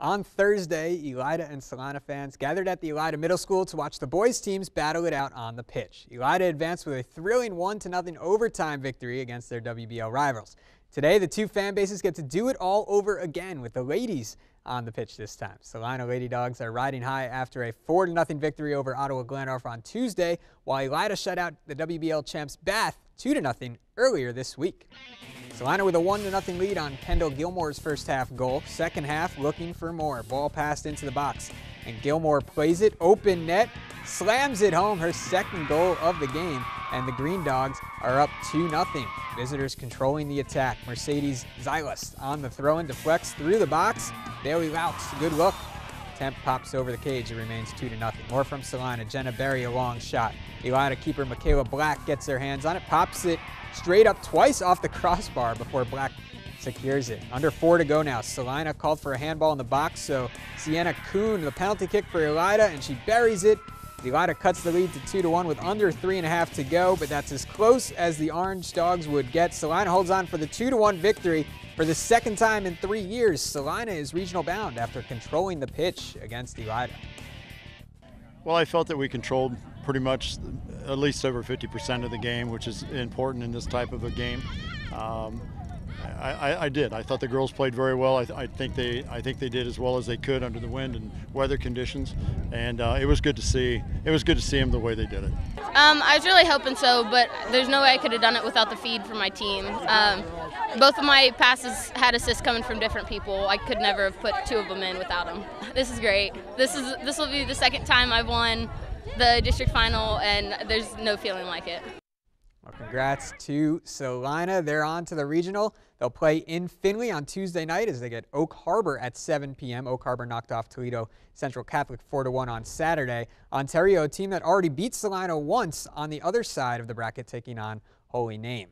On Thursday, Elida and Celina fans gathered at the Elida Middle School to watch the boys teams battle it out on the pitch. Elida advanced with a thrilling 1-0 overtime victory against their WBL rivals. Today, the two fan bases get to do it all over again with the ladies on the pitch this time. Celina Lady Dogs are riding high after a 4-0 victory over Ottawa Glandorf on Tuesday, while Elida shut out the WBL champs Bath 2-0 earlier this week. Celina with a 1-0 lead on Kendall Gilmore's first half goal. Second half looking for more. Ball passed into the box. And Gilmore plays it open net, slams it home, her second goal of the game. And the Green Dogs are up 2-0. Visitors controlling the attack. Mercedes Zylas on the throw and deflects through the box. Bailey Louts, good look. Temp pops over the cage. It remains 2 to nothing. More from Celina. Jenna Berry, a long shot. Elida keeper Michaela Black gets their hands on it, pops it straight up twice off the crossbar before Black secures it. Under four to go now. Celina called for a handball in the box, so Sienna Kuhn, the penalty kick for Elida, and she buries it. Elida cuts the lead to two to one with under three and a half to go, but that's as close as the Orange Dogs would get. Celina holds on for the two to one victory. For the second time in three years, Celina is regional bound after controlling the pitch against Elida. Well, I felt that we controlled pretty much at least over 50% of the game, which is important in this type of a game. Um, I, I, did. I thought the girls played very well. I, I, think they I think they did as well as they could under the wind and weather conditions, and uh, it was good to see. It was good to see them the way they did it. Um, I was really hoping so, but there's no way I could have done it without the feed from my team. Um, both of my passes had assists coming from different people. I could never have put two of them in without them. This is great. This is this will be the second time I've won the district final, and there's no feeling like it. Well, congrats to Celina. They're on to the regional. They'll play in Findlay on Tuesday night as they get Oak Harbor at 7 p.m. Oak Harbor knocked off Toledo Central Catholic 4-1 on Saturday. Ontario, a team that already beat Celina once on the other side of the bracket, taking on Holy Name.